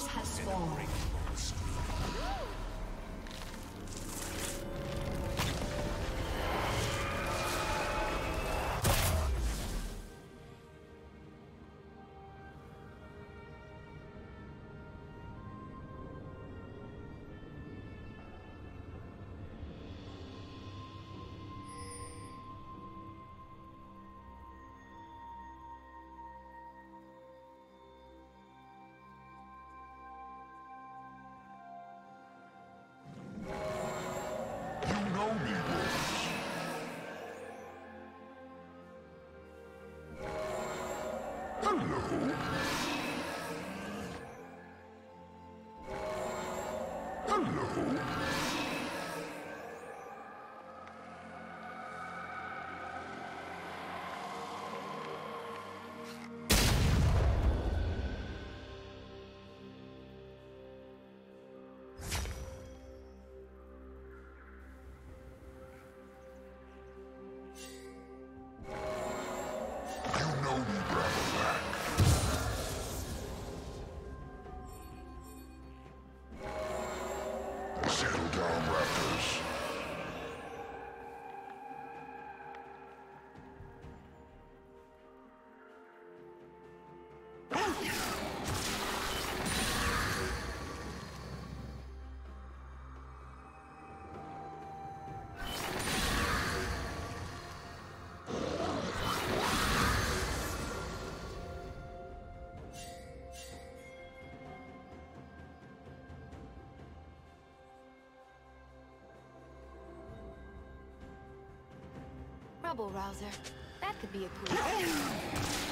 has spawned. No. rabble rouser. That could be a cool.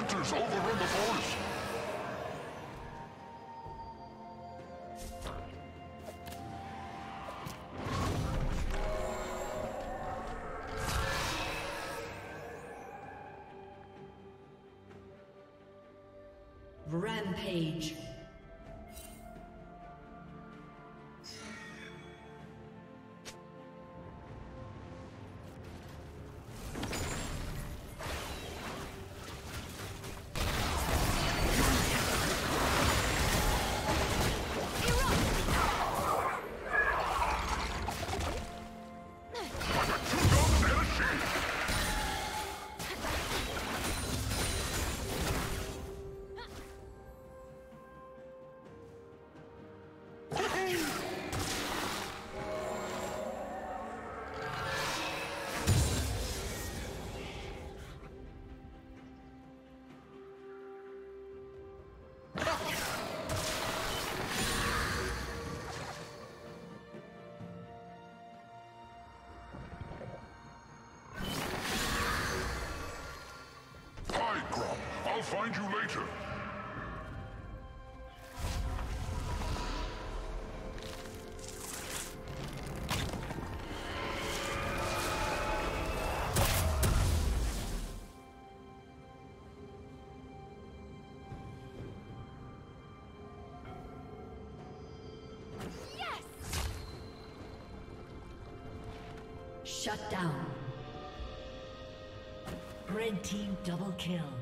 hunters overrun the forest. find you later. Yes! Shut down. Red team double kill.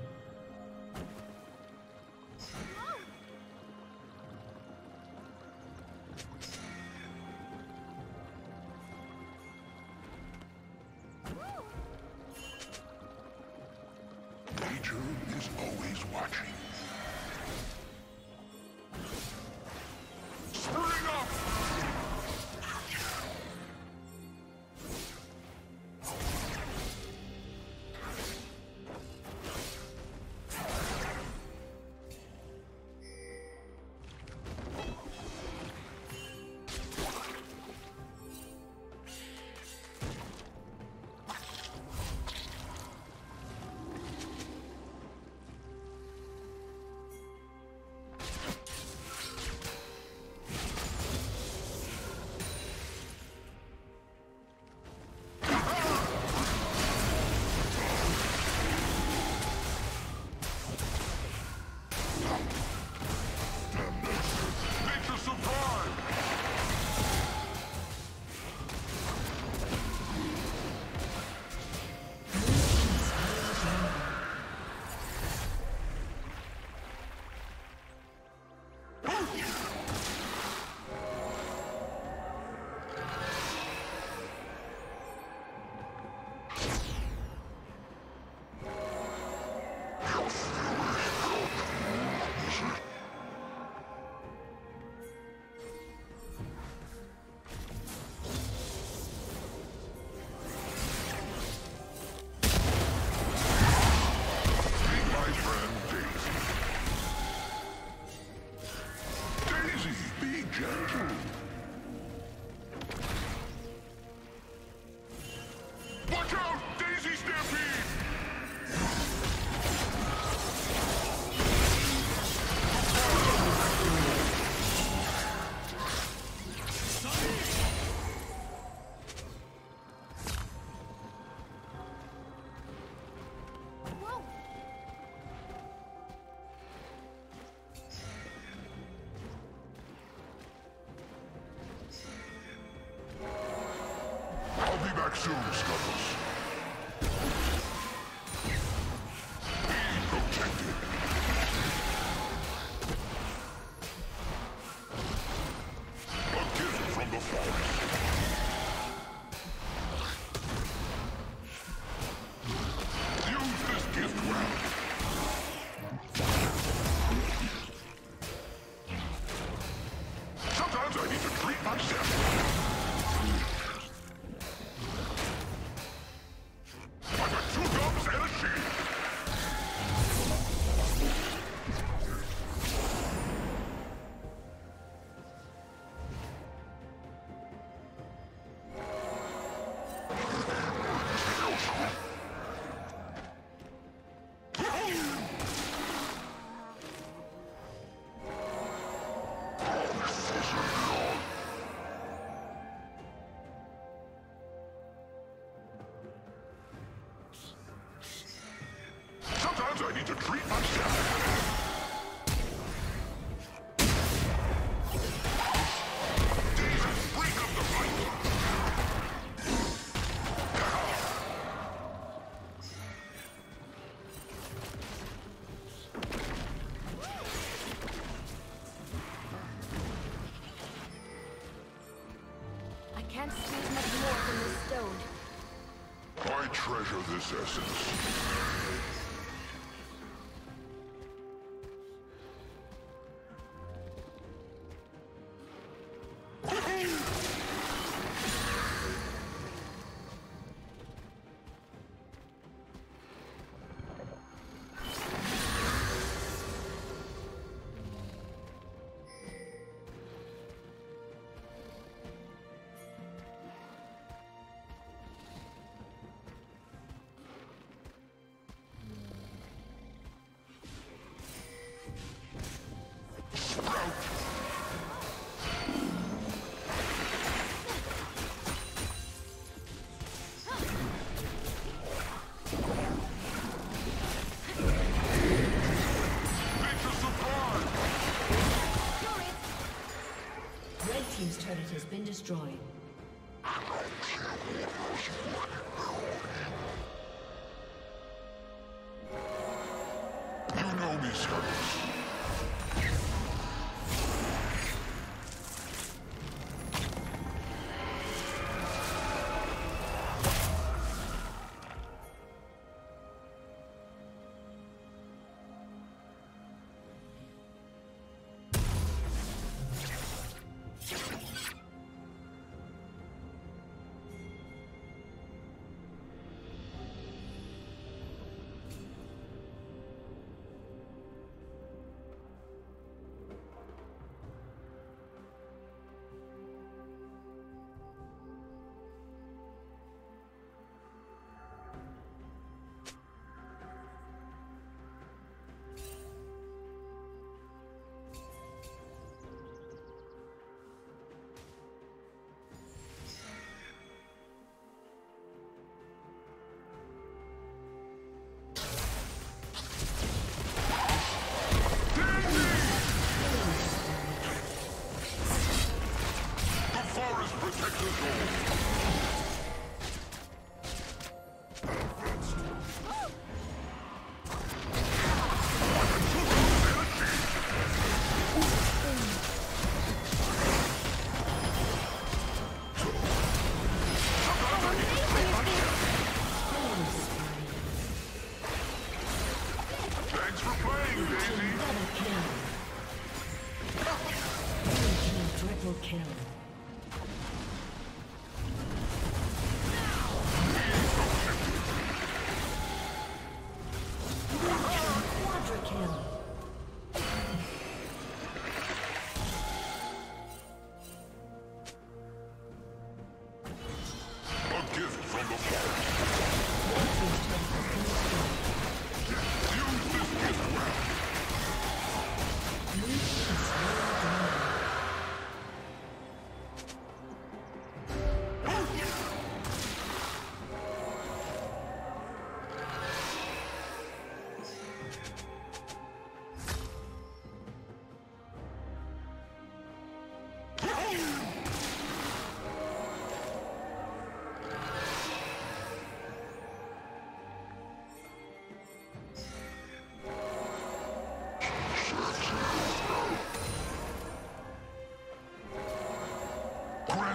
to treat myself. can't squeeze much more from this stone. I treasure this essence. destroyed. Bruno Michel.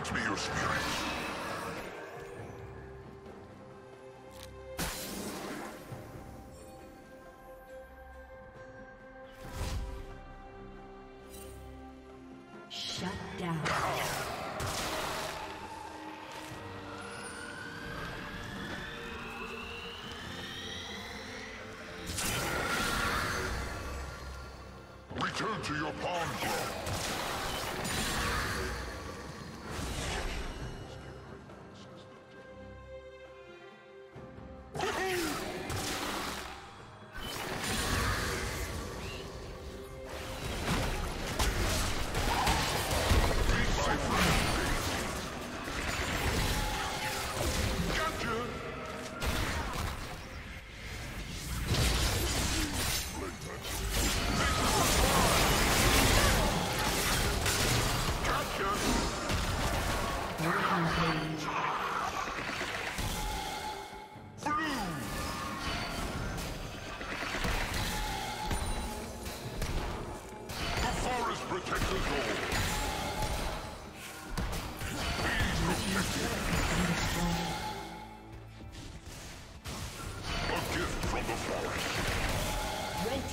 Grant me your spirit.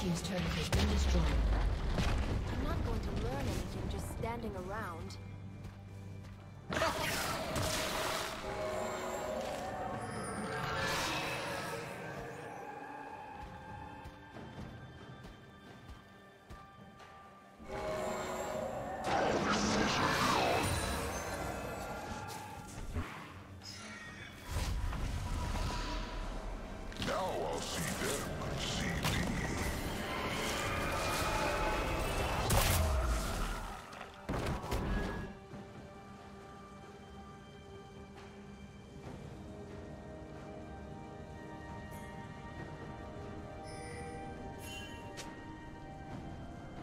team's turret has been destroyed. I'm not going to learn anything just standing around.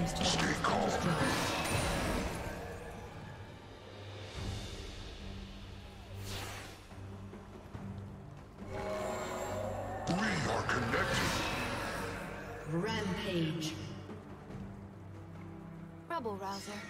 team's turret Stay calm. Rampage. Rebel Rouser.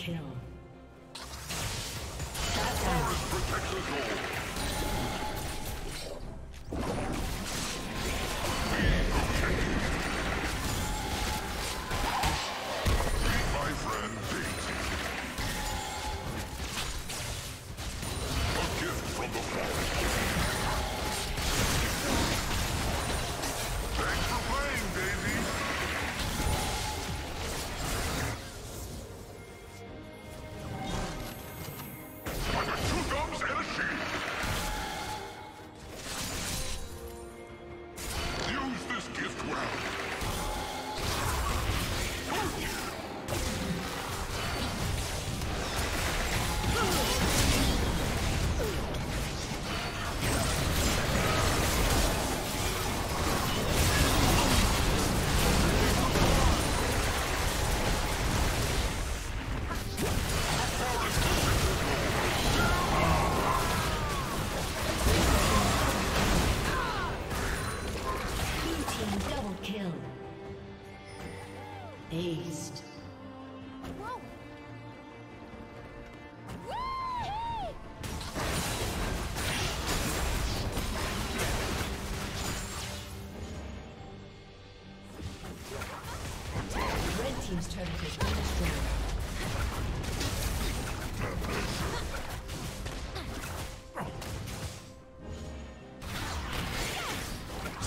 kill.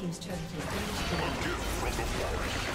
Bye bye, Daisy. A summoner